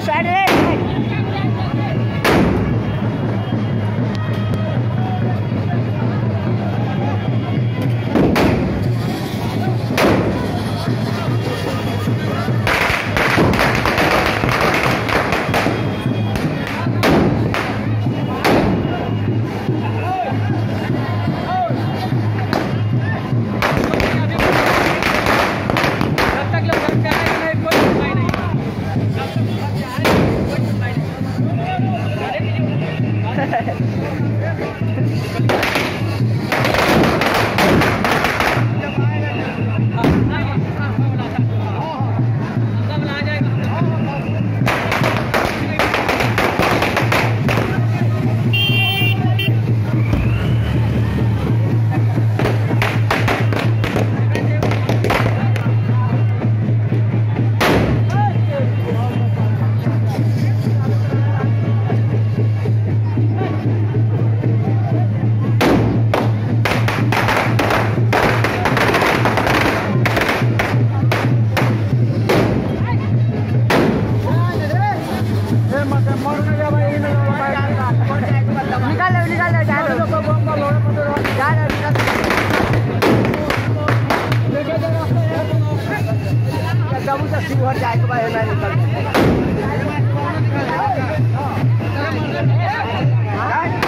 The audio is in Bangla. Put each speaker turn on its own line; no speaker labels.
帅女。Yeah. जाऊ त शिवहर जाएको